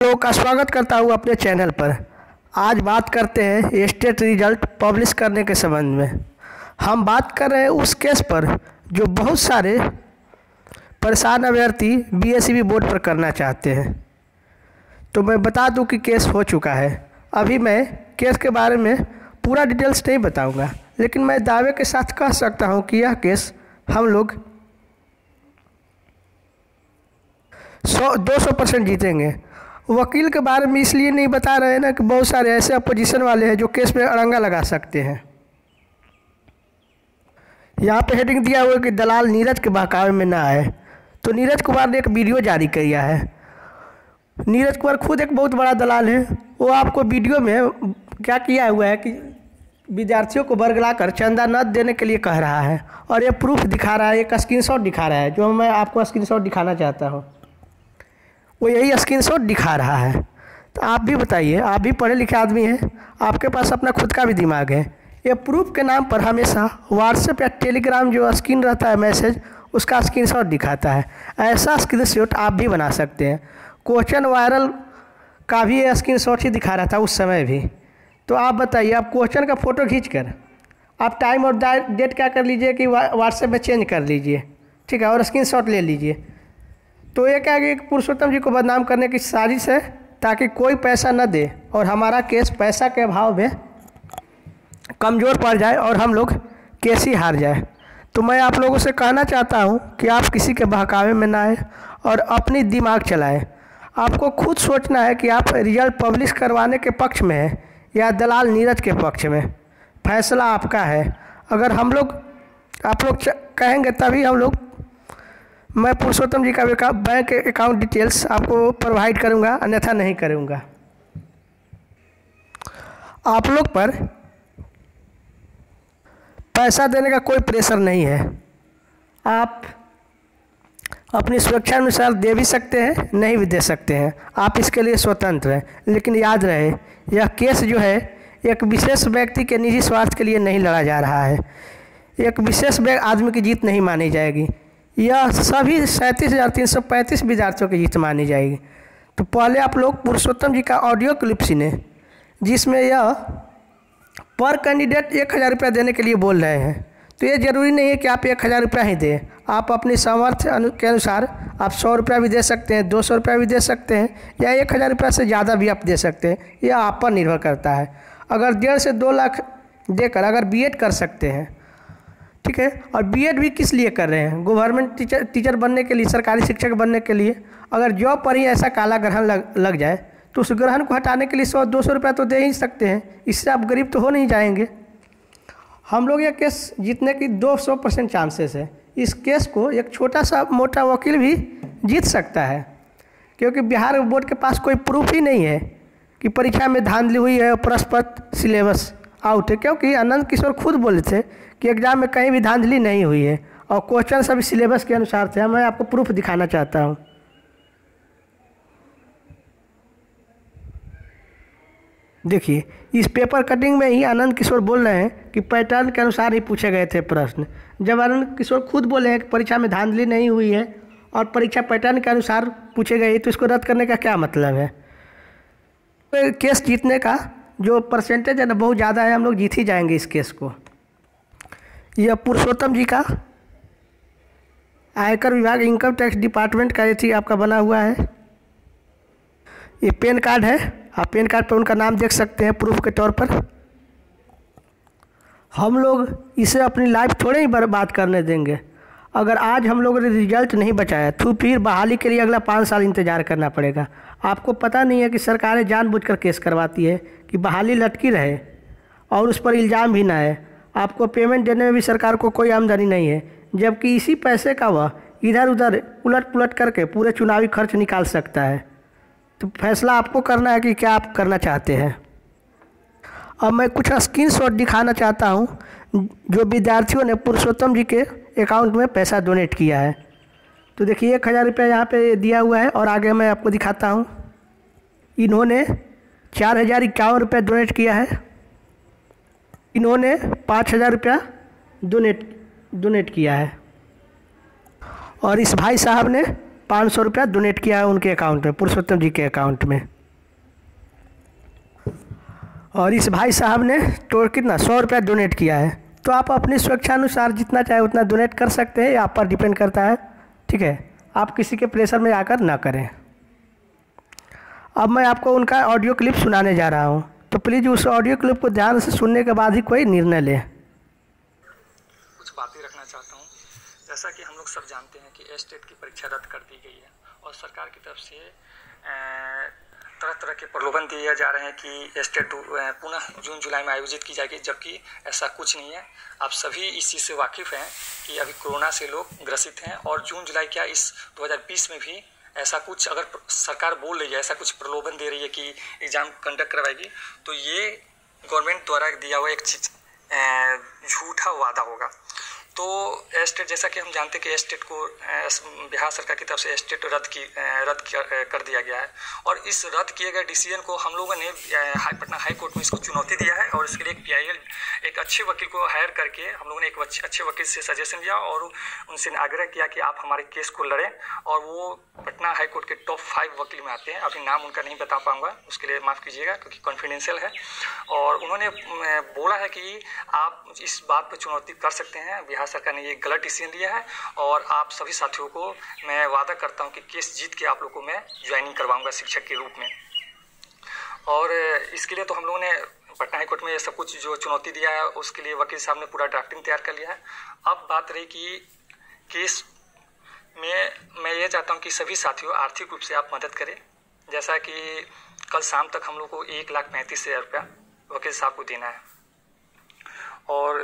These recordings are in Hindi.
लोगों का स्वागत करता हूँ अपने चैनल पर। आज बात करते हैं स्टेट रिज़ल्ट पब्लिश करने के संबंध में। हम बात कर रहे हैं उस केस पर जो बहुत सारे परेशान अभ्यर्थी बीएससीबी बोर्ड पर करना चाहते हैं। तो मैं बता दूँ कि केस हो चुका है। अभी मैं केस के बारे में पूरा डिटेल्स नहीं बताऊँगा, लेकिन मैं दावे के साथ कह सकता हूँ कि यह केस हम लोग सौ, दो सौ परसेंट जीतेंगे। वकील के बारे में इसलिए नहीं बता रहे हैं ना कि बहुत सारे ऐसे अपोजिशन वाले हैं जो केस में अड़ंगा लगा सकते हैं। यहाँ पे हेडिंग दिया हुआ है कि दलाल नीरज के बहकावे में ना आए। तो नीरज कुमार ने एक वीडियो जारी किया है। नीरज कुमार खुद एक बहुत बड़ा दलाल है। वो आपको वीडियो में क्या किया हुआ है कि विद्यार्थियों को बरगला कर चंदा न देने के लिए कह रहा है और ये प्रूफ दिखा रहा है, एक स्क्रीनशॉट दिखा रहा है, जो मैं आपको स्क्रीनशॉट दिखाना चाहता हूँ। वो यही स्क्रीनशॉट दिखा रहा है। तो आप भी बताइए, आप भी पढ़े लिखे आदमी हैं, आपके पास अपना खुद का भी दिमाग है। ये प्रूफ के नाम पर हमेशा व्हाट्सएप या टेलीग्राम जो स्क्रीन रहता है मैसेज उसका स्क्रीनशॉट दिखाता है। ऐसा स्क्रीनशॉट आप भी बना सकते हैं। क्वेश्चन वायरल का भी ये स्क्रीनशॉट ही दिखा रहा था उस समय भी। तो आप बताइए, आप क्वेश्चन का फ़ोटो खींच कर आप टाइम और डेट क्या कर लीजिए कि व्हाट्सएप में चेंज कर लीजिए। ठीक है, और स्क्रीनशॉट ले लीजिए। तो ये क्या कि पुरुषोत्तम जी को बदनाम करने की साजिश है ताकि कोई पैसा न दे और हमारा केस पैसा के अभाव में कमज़ोर पड़ जाए और हम लोग केस ही हार जाए। तो मैं आप लोगों से कहना चाहता हूँ कि आप किसी के बहकावे में ना आए और अपनी दिमाग चलाएँ। आपको खुद सोचना है कि आप रिज़ल्ट पब्लिश करवाने के पक्ष में हैं या दलाल नीरज के पक्ष में। फैसला आपका है। अगर हम लोग, आप लोग कहेंगे तभी हम लोग मैं पुरुषोत्तम जी का बैंक अकाउंट डिटेल्स आपको प्रोवाइड करूँगा, अन्यथा नहीं करूँगा. आप लोग पर पैसा देने का कोई प्रेशर नहीं है। आप अपनी सुरक्षा अनुसार दे भी सकते हैं, नहीं भी दे सकते हैं। आप इसके लिए स्वतंत्र हैं। लेकिन याद रहे, यह केस जो है, एक विशेष व्यक्ति के निजी स्वार्थ के लिए नहीं लड़ा जा रहा है। एक विशेष आदमी की जीत नहीं मानी जाएगी। यह सभी सैंतीस हज़ार तीन सौ पैंतीस विद्यार्थियों की जीत मानी जाएगी। तो पहले आप लोग पुरुषोत्तम जी का ऑडियो क्लिप सुने जिसमें यह पर कैंडिडेट एक हज़ार रुपया देने के लिए बोल रहे हैं। तो ये ज़रूरी नहीं है कि आप एक हज़ार रुपया ही दें। आप अपनी सामर्थ्य अनु, के अनुसार आप सौ रुपया भी दे सकते हैं दो सौ रुपया भी दे सकते हैं या एक हज़ार रुपया से ज़्यादा भी आप दे सकते हैं। यह आप पर निर्भर करता है। अगर डेढ़ से दो लाख देकर अगर बी कर सकते हैं ठीक है? और बीएड भी किस लिए कर रहे हैं? गवर्नमेंट टीचर टीचर बनने के लिए, सरकारी शिक्षक बनने के लिए। अगर जॉब पर ही ऐसा काला ग्रहण लग लग जाए तो उस ग्रहण को हटाने के लिए सौ, दो सौ रुपया तो दे ही सकते हैं। इससे आप गरीब तो हो नहीं जाएँगे। हम लोग यह केस जीतने की दो सौ परसेंट चांसेस है। इस केस को एक छोटा सा, मोटा वकील भी जीत सकता है। क्योंकि बिहार बोर्ड के पास कोई प्रूफ ही नहीं है कि परीक्षा में धांधली हुई है प्रश्न पत्र सिलेबस आउट है। क्योंकि आनंद किशोर खुद बोले थे कि एग्ज़ाम में कहीं भी धांधली नहीं हुई है और क्वेश्चन सभी सिलेबस के अनुसार थे। मैं आपको प्रूफ दिखाना चाहता हूँ। देखिए, इस पेपर कटिंग में ही आनंद किशोर बोल रहे हैं कि पैटर्न के अनुसार ही पूछे गए थे प्रश्न। जब आनंद किशोर खुद बोले हैं कि परीक्षा में धांधली नहीं हुई है और परीक्षा पैटर्न के अनुसार पूछे गए तो इसको रद्द करने का क्या मतलब है? तो केस जीतने का जो परसेंटेज है ना, बहुत ज़्यादा है, हम लोग जीत ही जाएँगे इस केस को। यह पुरुषोत्तम जी का आयकर विभाग इनकम टैक्स डिपार्टमेंट का ये आपका बना हुआ है। ये पेन कार्ड है, आप पेन कार्ड पर उनका नाम देख सकते हैं प्रूफ के तौर पर। हम लोग इसे अपनी लाइफ थोड़े ही बर्बाद करने देंगे। अगर आज हम लोगों ने रिज़ल्ट नहीं बचाया तो फिर बहाली के लिए अगला पाँच साल इंतज़ार करना पड़ेगा। आपको पता नहीं है कि सरकारें जानबूझकर केस करवाती है कि बहाली लटकी रहे और उस पर इल्ज़ाम भी ना है आपको पेमेंट देने में भी सरकार को कोई आमदनी नहीं है। जबकि इसी पैसे का वह इधर उधर उलट पुलट करके पूरे चुनावी खर्च निकाल सकता है। तो फैसला आपको करना है कि क्या आप करना चाहते हैं। अब मैं कुछ स्क्रीन शॉट दिखाना चाहता हूँ, जो विद्यार्थियों ने पुरुषोत्तम जी के अकाउंट में पैसा डोनेट किया है। तो देखिए, एक हज़ार रुपया यहाँ पर दिया हुआ है और आगे मैं आपको दिखाता हूँ। इन्होंने चार हज़ार इक्यावन रुपये डोनेट किया है। इन्होंने पाँच हज़ार रुपया डोनेट डोनेट किया है। और इस भाई साहब ने पाँच सौ रुपया डोनेट किया है उनके अकाउंट में, पुरुषोत्तम जी के अकाउंट में। और इस भाई साहब ने तो कितना, सौ रुपया डोनेट किया है। तो आप अपनी स्वेच्छानुसार जितना चाहे उतना डोनेट कर सकते हैं, आप पर डिपेंड करता है, ठीक है? आप किसी के प्रेशर में आकर ना करें। अब मैं आपको उनका ऑडियो क्लिप सुनाने जा रहा हूँ। तो प्लीज़ उस ऑडियो क्लिप को ध्यान से सुनने के बाद ही कोई निर्णय लें। कुछ बातें रखना चाहता हूँ। जैसा कि हम लोग सब जानते हैं कि एस टेट की परीक्षा रद्द कर दी गई है और सरकार की तरफ़ से तरह तरह के प्रलोभन दिए जा रहे हैं कि एस टेट पुनः जून, जुलाई में आयोजित की जाएगी, जबकि ऐसा कुछ नहीं है। आप सभी इस चीज़ से वाकिफ़ हैं कि अभी कोरोना से लोग ग्रसित हैं और जून, जुलाई क्या इस 2020 में भी ऐसा कुछ अगर सरकार बोल रही है, ऐसा कुछ प्रलोभन दे रही है कि एग्ज़ाम कंडक्ट करवाएगी तो ये गवर्नमेंट द्वारा दिया हुआ एक चीज़ झूठा वादा होगा। तो एस्टेट, जैसा कि हम जानते हैं कि एस्टेट को बिहार सरकार की तरफ़ से एस्टेट रद्द की रद्द कर दिया गया है। और इस रद्द किए गए डिसीज़न को हम लोगों ने हाई, पटना हाई कोर्ट में इसको चुनौती दिया है और इसके लिए एक पीआईएल, एक अच्छे वकील को हायर करके हम लोगों ने एक अच्छे वकील से सजेशन लिया और उनसे आग्रह किया कि आप हमारे केस को लड़ें और वो पटना हाई कोर्ट के टॉप फाइव वकील में आते हैं। अभी नाम उनका नहीं बता पाऊँगा, उसके लिए माफ़ कीजिएगा क्योंकि कॉन्फिडेंशियल है। और उन्होंने बोला है कि आप इस बात पर चुनौती कर सकते हैं। बिहार सरकार ने ये गलत डिसीज़न लिया है और आप सभी साथियों को मैं वादा करता हूँ कि केस जीत के आप लोग को मैं ज्वाइनिंग करवाऊँगा शिक्षक के रूप में। और इसके लिए तो हम लोगों ने पटना हाईकोर्ट में सब कुछ जो चुनौती दिया है, उसके लिए वकील साहब ने पूरा ड्राफ्टिंग तैयार कर लिया है। अब बात रही कि केस में मैं ये चाहता हूँ कि सभी साथियों आर्थिक रूप से आप मदद करें। जैसा कि कल शाम तक हम लोग को एक लाख पैंतीस हज़ार रुपया वकील साहब को देना है। और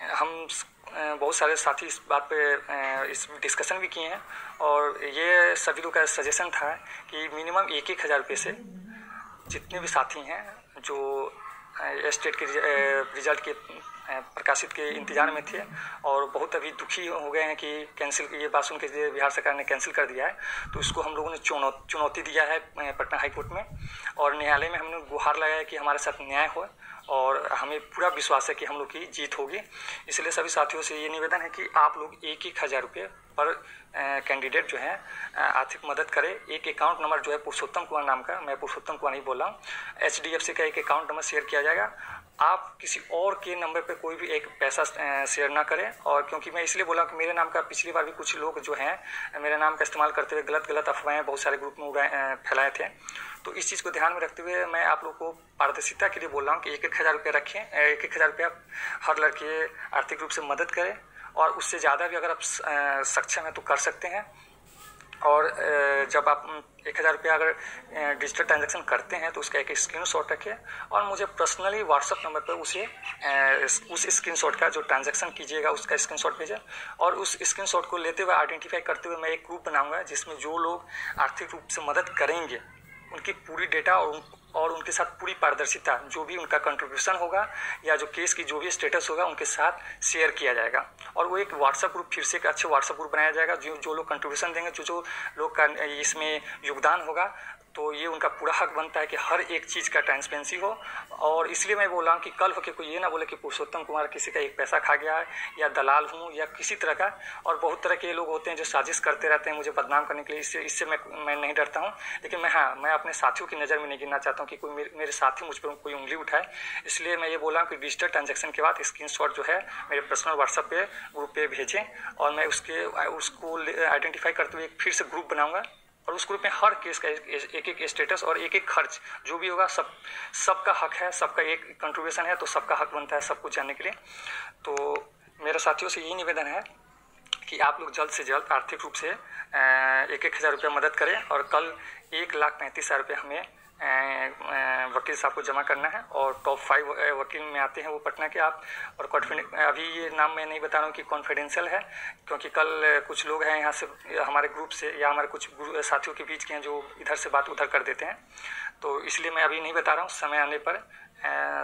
हम बहुत सारे साथी इस बात पे इस डिस्कशन भी किए हैं। और ये सभी लोग का सजेशन था कि मिनिमम एक एक हज़ार रुपये से जितने भी साथी हैं, जो स्टेट के रिज़ल्ट के प्रकाशित के इंतज़ार में थे और बहुत अभी दुखी हो गए हैं कि कैंसिल ये बात सुन के बिहार सरकार ने कैंसिल कर दिया है तो इसको हम लोगों ने चुनौती दिया है पटना हाईकोर्ट में। और न्यायालय में हमने गुहार लगाया कि हमारे साथ न्याय हो और हमें पूरा विश्वास है कि हम लोग की जीत होगी। इसलिए सभी साथियों से ये निवेदन है कि आप लोग एक एक हज़ार रुपये पर कैंडिडेट जो है आर्थिक मदद करें। एक अकाउंट नंबर जो है पुरुषोत्तम कुमार नाम का, मैं पुरुषोत्तम कुमार ही बोल रहा हूँ। एचडीएफसी का एक अकाउंट नंबर शेयर किया जाएगा। आप किसी और के नंबर पे कोई भी एक पैसा शेयर ना करें। और क्योंकि मैं इसलिए बोला कि मेरे नाम का पिछली बार भी कुछ लोग जो हैं, मेरे नाम का इस्तेमाल करते हुए गलत गलत अफवाहें बहुत सारे ग्रुप में उड़ाए फैलाए थे। तो इस चीज़ को ध्यान में रखते हुए मैं आप लोग को पारदर्शिता के लिए बोल रहा हूँ कि एक एक हज़ार रुपया रखें एक एक हज़ार रुपया हर लड़के आर्थिक रूप से मदद करें और उससे ज़्यादा भी अगर आप सक्षम हैं तो कर सकते हैं। और जब आप एक हज़ार रुपया अगर डिजिटल ट्रांजेक्शन करते हैं तो उसका एक स्क्रीन शॉट रखें और मुझे पर्सनली व्हाट्सअप नंबर पर उसे उस स्क्रीन शॉट का जो ट्रांजेक्शन कीजिएगा उसका स्क्रीन शॉट भेजें और उस स्क्रीन शॉट को लेते हुए आइडेंटिफाई करते हुए मैं एक ग्रुप बनाऊँगा जिसमें जो लोग आर्थिक रूप से मदद करेंगे उनकी पूरी डेटा और और उनके साथ पूरी पारदर्शिता, जो भी उनका कंट्रीब्यूशन होगा, या जो केस की जो भी स्टेटस होगा, उनके साथ शेयर किया जाएगा। और वो एक व्हाट्सएप ग्रुप फिर से एक अच्छे व्हाट्सअप ग्रुप बनाया जाएगा, जो जो लोग कंट्रीब्यूशन देंगे, जो जो लोग का, इसमें योगदान होगा। तो ये उनका पूरा हक बनता है कि हर एक चीज़ का ट्रांसपेरेंसी हो। और इसलिए मैं बोल कि कल होकर कोई ये ना बोले कि पुरुषोत्तम कुमार किसी का एक पैसा खा गया है या दलाल हूँ या किसी तरह का। और बहुत तरह के लोग होते हैं जो साजिश करते रहते हैं मुझे बदनाम करने के लिए इससे इससे मैं मैं नहीं डरता हूँ। लेकिन मैं हाँ मैं अपने साथियों की नज़र में नहीं गिरना चाहता हूँ कि कोई मेरे, साथी मुझ पर कोई उंगली उठाए। इसलिए मैं ये बोला कि डिजिटल ट्रांजेक्शन के बाद स्क्रीन जो है मेरे पर्सनल व्हाट्सअप पे ग्रुप पे भेजें और मैं उसके उसको आइडेंटिफाई करते हुए एक फिर से ग्रुप बनाऊँगा। और उस ग्रुप में हर केस का एक एक स्टेटस और एक एक खर्च, जो भी होगा सब, सबका हक है, सबका एक कंट्रीब्यूशन है तो सबका हक बनता है सब कुछ जानने के लिए। तो मेरे साथियों से यही निवेदन है कि आप लोग जल्द से जल्द आर्थिक रूप से एक एक हज़ार रुपया मदद करें और कल एक लाख पैंतीस हज़ार रुपये हमें वकील साहब को जमा करना है और टॉप फाइव वकील में आते हैं वो पटना के आप और अभी ये नाम मैं नहीं बता रहा हूँ कि कॉन्फिडेंशियल है, क्योंकि कल कुछ लोग हैं यहाँ से, हमारे ग्रुप से या हमारे कुछ साथियों के बीच के हैं जो इधर से बात उधर कर देते हैं। तो इसलिए मैं अभी नहीं बता रहा हूँ, समय आने पर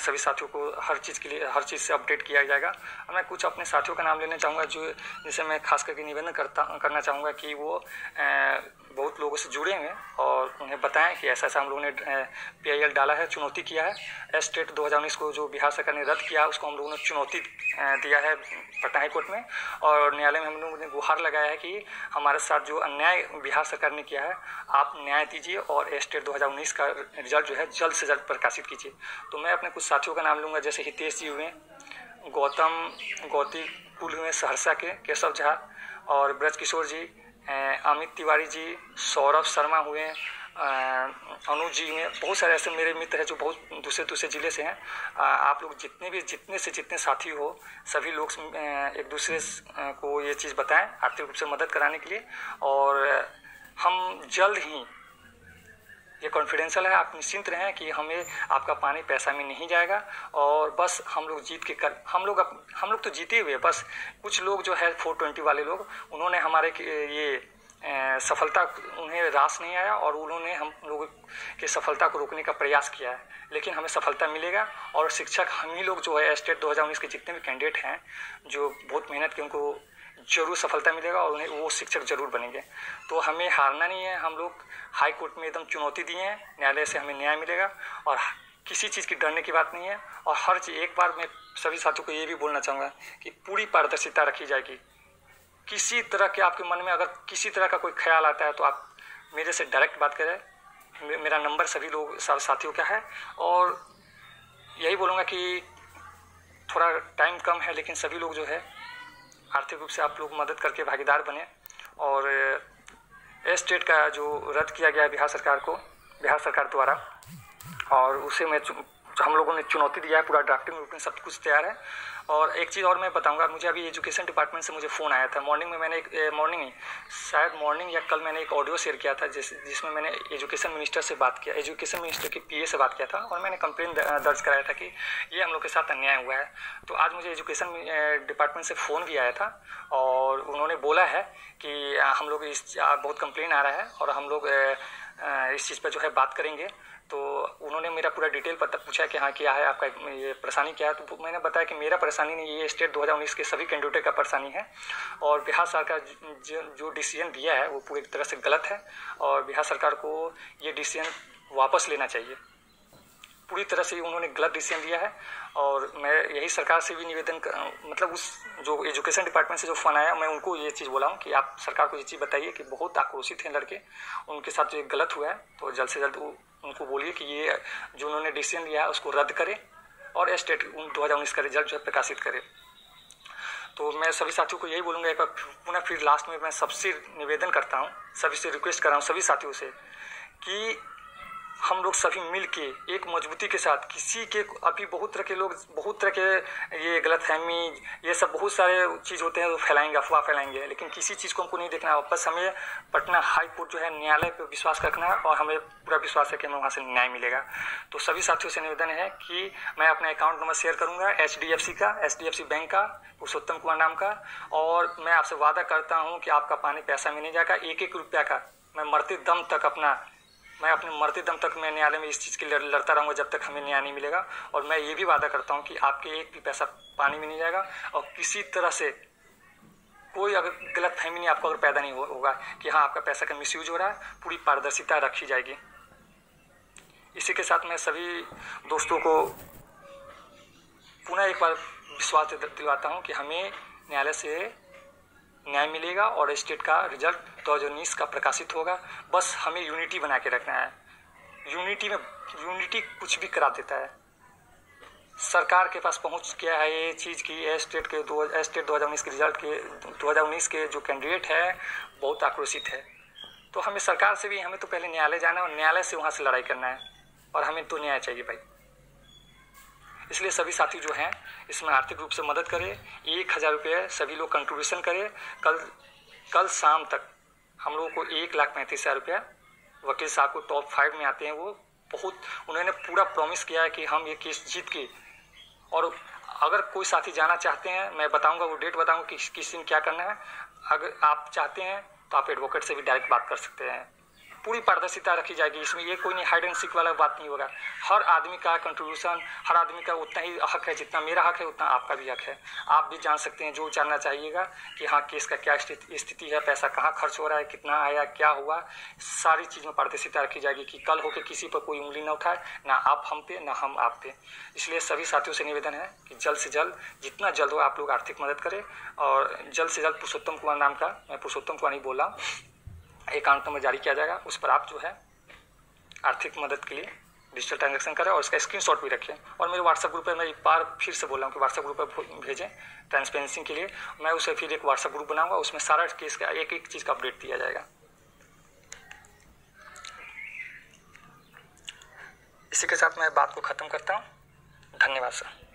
सभी साथियों को हर चीज़ के लिए, हर चीज़ से अपडेट किया जाएगा। और मैं कुछ अपने साथियों का नाम लेना चाहूँगा, जो जिसे मैं खास करके निवेदन करता, करना चाहूँगा कि वो बहुत लोगों से जुड़े हैं और उन्हें बताएँ कि ऐसा ऐसा हम लोगों ने पी आई एल डाला है, चुनौती किया है। एस टेट दो हज़ार को जो बिहार सरकार ने रद्द किया, उसको हम लोगों ने चुनौती दिया है पटना हाई कोर्ट में। और न्यायालय में हम लोगों ने गुहार लगाया है कि हमारे साथ जो अन्याय बिहार सरकार ने किया है, आप न्याय दीजिए और एस टेट दो का रिज़ल्ट जो है जल्द से जल्द प्रकाशित कीजिए। तो मैं अपने कुछ साथियों का नाम लूँगा, जैसे हितेश जी हुए, गौतम, गौती कुल हुए सहरसा के, केशव झा और ब्रज किशोर जी अमित तिवारी जी, सौरभ शर्मा हुए अनु जी हुए, बहुत सारे ऐसे मेरे मित्र हैं जो बहुत दूसरे दूसरे ज़िले से हैं। आप लोग जितने भी, जितने से जितने साथी हो, सभी लोग एक दूसरे को ये चीज़ बताएँ, आर्थिक रूप से मदद कराने के लिए। और हम जल्द ही ये कॉन्फिडेंशियल है, आप निश्चिंत रहें कि हमें आपका पानी पैसा में नहीं जाएगा और बस हम लोग जीत के कर, हम लोग अप- हम लोग तो जीते हुए बस कुछ लोग जो है फोर ट्वेंटी वाले लोग, उन्होंने हमारे ये सफलता, उन्हें रास नहीं आया और उन्होंने हम लोगों की सफलता को रोकने का प्रयास किया है। लेकिन हमें सफलता मिलेगा और शिक्षक, हम ही लोग जो है स्टेट 2019 के जितने भी कैंडिडेट हैं, जो बहुत मेहनत की उनको ज़रूर सफलता मिलेगा और उन्हें वो शिक्षक ज़रूर बनेंगे। तो हमें हारना नहीं है। हम लोग हाई कोर्ट में एकदम चुनौती दिए हैं। न्यायालय से हमें न्याय मिलेगा और किसी चीज़ की डरने की बात नहीं है। और हर चीज़, एक बार मैं सभी साथियों को ये भी बोलना चाहूँगा कि पूरी पारदर्शिता रखी जाएगी। किसी तरह के आपके मन में अगर किसी तरह का कोई ख्याल आता है तो आप मेरे से डायरेक्ट बात करें। मेरा नंबर सभी लोग साथियों का है। और यही बोलूँगा कि थोड़ा टाइम कम है, लेकिन सभी लोग जो है आर्थिक रूप से आप लोग मदद करके भागीदार बने और एस्टेट का जो रद्द किया गया है बिहार सरकार को, बिहार सरकार द्वारा, और उसे मैं हम लोगों ने चुनौती दिया है, पूरा ड्राफ्टिंग वुफ्टिंग सब कुछ तैयार है। और एक चीज़ और मैं बताऊँगा, मुझे अभी एजुकेशन डिपार्टमेंट से मुझे फ़ोन आया था। मॉर्निंग में मैंने एक मॉर्निंग नहीं शायद मॉर्निंग या कल मैंने एक ऑडियो शेयर किया था, जिस, जिसमें मैंने एजुकेशन मिनिस्टर से बात किया एजुकेशन मिनिस्टर की पीए से बात किया था। और मैंने कंप्लेन दर्ज कराया था कि ये हम लोग के साथ अन्याय हुआ है। तो आज मुझे एजुकेशन डिपार्टमेंट से फ़ोन भी आया था और उन्होंने बोला है कि हम लोग इस बहुत कंप्लेन आ रहा है और हम लोग इस चीज़ पर जो है बात करेंगे। तो उन्होंने मेरा पूरा डिटेल पता पूछा कि हाँ क्या है, आपका ये परेशानी क्या है? तो मैंने बताया कि मेरा परेशानी नहीं, ये स्टेट 2019 के सभी कैंडिडेट का परेशानी है। और बिहार सरकार जो जो डिसीज़न दिया है, वो पूरी तरह से गलत है। और बिहार सरकार को ये डिसीज़न वापस लेना चाहिए। पूरी तरह से उन्होंने गलत डिसीज़न दिया है। और मैं यही सरकार से भी निवेदन कर, मतलब उस जो एजुकेशन डिपार्टमेंट से जो फ़ोन आया मैं उनको ये चीज़ बोला हूँ कि आप सरकार को ये चीज़ बताइए कि बहुत आक्रोशित हैं लड़के। उनके साथ जो ये गलत हुआ है तो जल्द से जल्द उनको बोलिए कि ये जो उन्होंने डिसीज़न लिया है उसको रद्द करें और स्टेट उन दो हज़ार उन्नीस का रिज़ल्ट जो है प्रकाशित करें। तो मैं सभी साथियों को यही बोलूँगा एक बार पुनः फिर लास्ट में मैं सबसे निवेदन करता हूँ सभी से रिक्वेस्ट कर रहा हूँ सभी साथियों से कि हम लोग सभी मिल के एक मजबूती के साथ किसी के अभी बहुत तरह के लोग, बहुत तरह के ये गलतफहमी ये सब बहुत सारे चीज़ होते हैं जो फैलाएँगे, अफवाह फैलाएँगे। लेकिन किसी चीज़ को हमको नहीं देखना है। बस हमें पटना हाई कोर्ट जो है न्यायालय पर विश्वास रखना है और हमें पूरा विश्वास है कि हमें वहाँ से न्याय मिलेगा। तो सभी साथियों से निवेदन है कि मैं अपना अकाउंट नंबर शेयर करूँगा एच का एच बैंक का पुरुषोत्तम कुमार नाम का। और मैं आपसे वादा करता हूँ कि आपका पानी पैसा में नहीं जाएगा। एक एक रुपया का मैं मरते दम तक अपना मैं अपने मरते दम तक मैं न्यायालय में इस चीज़ के लिए लड़ता रहूँगा जब तक हमें न्याय नहीं मिलेगा। और मैं ये भी वादा करता हूँ कि आपके एक भी पैसा पानी में नहीं जाएगा और किसी तरह से कोई अगर गलत फहमी नहीं, आपको अगर पैदा नहीं होगा कि हाँ आपका पैसा का मिस हो रहा है, पूरी पारदर्शिता रखी जाएगी। इसी के साथ मैं सभी दोस्तों को पुनः एक बार विश्वास दिल- दिलवाता हूँ कि हमें न्यायालय से न्याय मिलेगा और स्टेट का रिज़ल्ट दो हज़ार उन्नीस का प्रकाशित होगा। बस हमें यूनिटी बना के रखना है। यूनिटी में यूनिटी कुछ भी करा देता है। सरकार के पास पहुँच गया है ये चीज़ की स्टेट के दो स्टेट दो हज़ार उन्नीस के रिज़ल्ट के, दो हज़ार उन्नीस के जो कैंडिडेट है, बहुत आक्रोशित है। तो हमें सरकार से भी, हमें तो पहले न्यायालय जाना है और न्यायालय से वहाँ से लड़ाई करना है। और हमें तो न्याय चाहिए भाई। इसलिए सभी साथी जो हैं, इसमें आर्थिक रूप से मदद करें। एक हज़ार रुपये सभी लोग कंट्रीब्यूशन करें। कल कल शाम तक हम लोगों को एक लाख पैंतीस हज़ार रुपया वकील साहब को टॉप फाइव में आते हैं। वो बहुत, उन्होंने पूरा प्रॉमिस किया है कि हम ये केस जीत के, और अगर कोई साथी जाना चाहते हैं, मैं बताऊँगा, वो डेट बताऊँगा कि किस दिन क्या करना है। अगर आप चाहते हैं तो आप एडवोकेट से भी डायरेक्ट बात कर सकते हैं। पूरी पारदर्शिता रखी जाएगी, इसमें ये कोई नहीं हाइड एंड सीक वाला बात नहीं होगा। हर आदमी का कंट्रीब्यूशन हर आदमी का उतना ही हक है, जितना मेरा हक है, उतना आपका भी हक है। आप भी जान सकते हैं, जो जानना चाहिएगा कि हाँ केस का क्या स्थिति है, पैसा कहाँ खर्च हो रहा है, कितना आया, क्या हुआ, सारी चीज़ में पारदर्शिता रखी जाएगी कि कल होकर किसी पर कोई उंगली ना उठाए, ना आप हम पे, ना हम आप पे। इसलिए सभी साथियों से निवेदन है कि जल्द से जल्द, जितना जल्द हो, आप लोग आर्थिक मदद करें और जल्द से जल्द पुरुषोत्तम कुमार नाम का, मैं पुरुषोत्तम कुमार नहीं बोला एकाउंट नंबर जारी किया जाएगा। उस पर आप जो है आर्थिक मदद के लिए डिजिटल ट्रांजेक्शन करें और उसका स्क्रीनशॉट भी रखें। और मेरे व्हाट्सएप ग्रुप पर मैं एक बार फिर से बोल रहा हूँ कि व्हाट्सएप ग्रुप पर भेजें ट्रांसपेरेंसी के लिए। मैं उसे फिर एक व्हाट्सएप ग्रुप बनाऊँगा। उसमें सारा केस का एक एक चीज़ का अपडेट दिया जाएगा। इसी के साथ मैं बात को ख़त्म करता हूँ। धन्यवाद, सर।